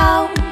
Oh.